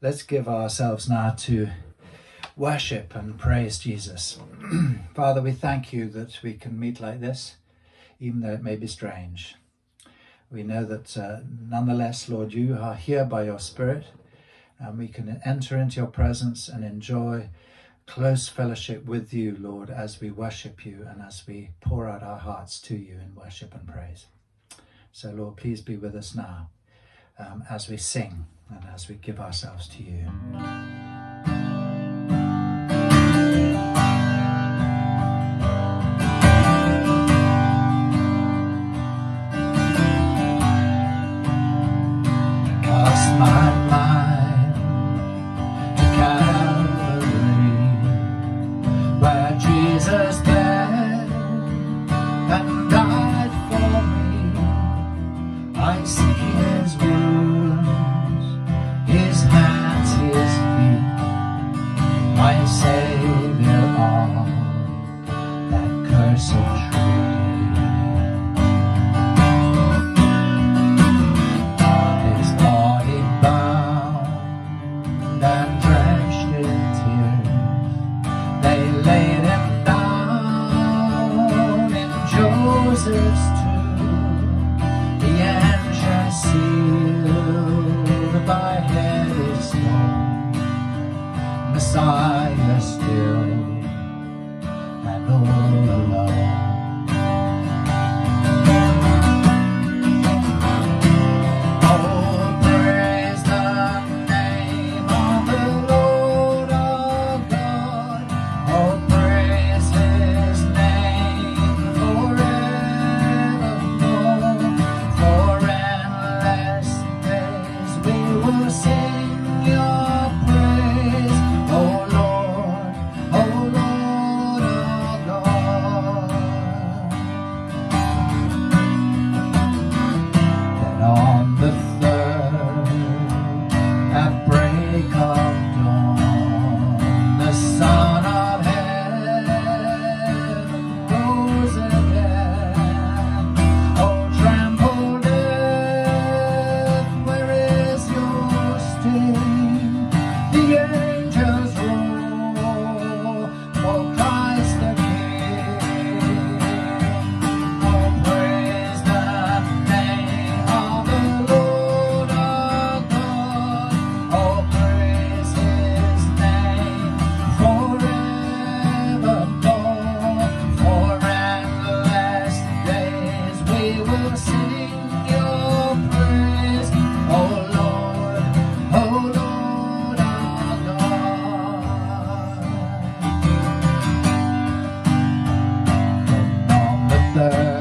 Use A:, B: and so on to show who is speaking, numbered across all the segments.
A: Let's give ourselves now to worship and praise Jesus. Father, we thank you that we can meet like this, even though it may be strange. We know that uh, nonetheless, Lord, you are here by your Spirit, and we can enter into your presence and enjoy close fellowship with you, Lord, as we worship you and as we pour out our hearts to you in worship and praise. So, Lord, please be with us now um, as we sing and as we give ourselves to you. the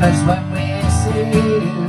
A: Lucas vai conhecer.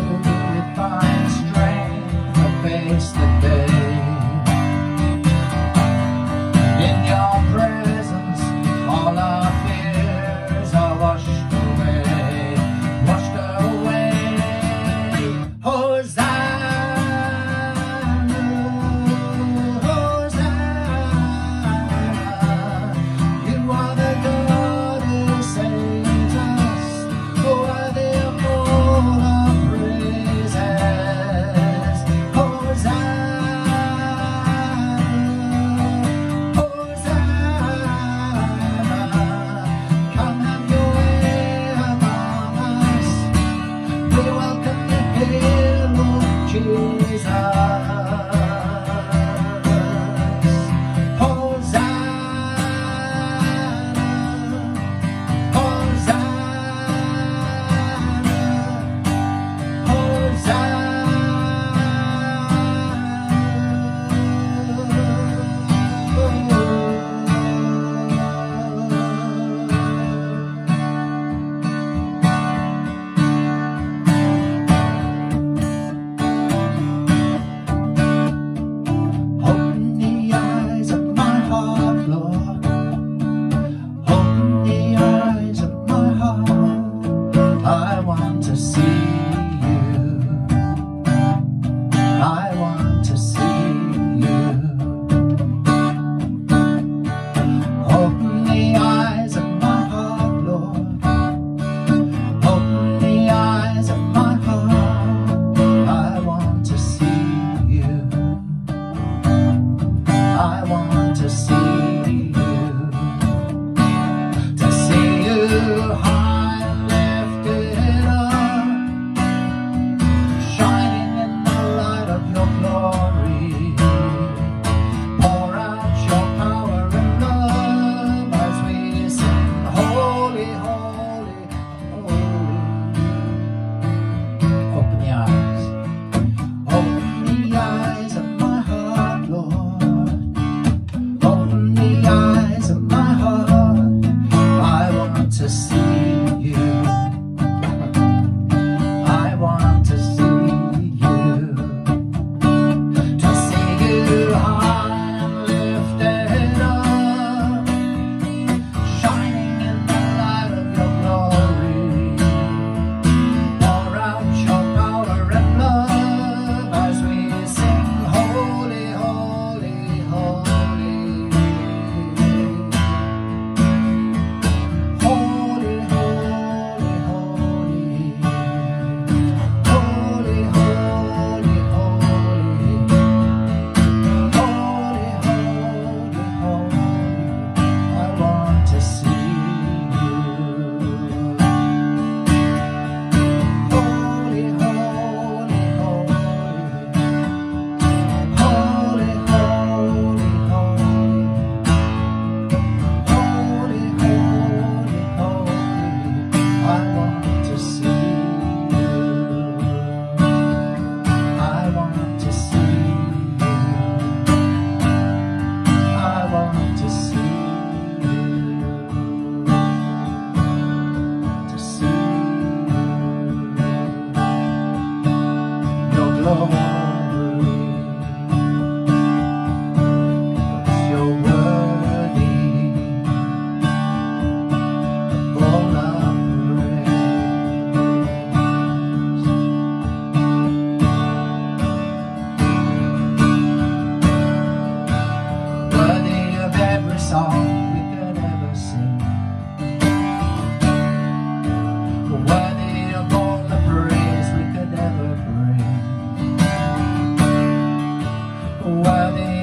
A: Amen.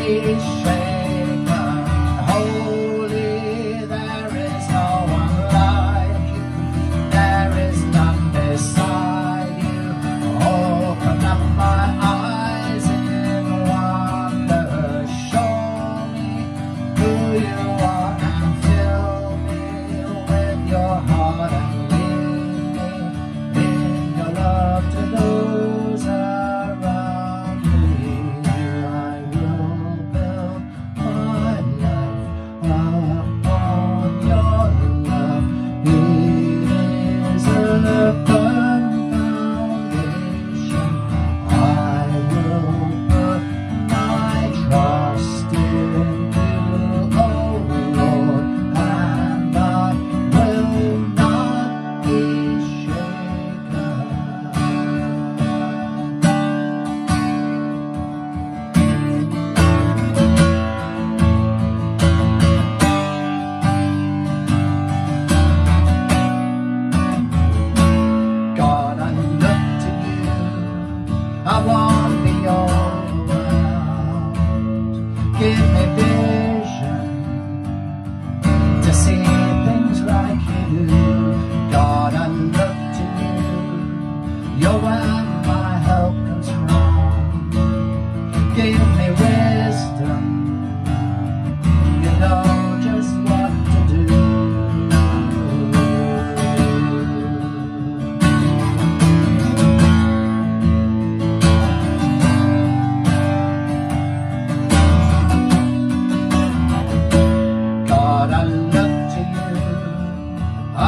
A: nation.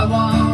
A: I want.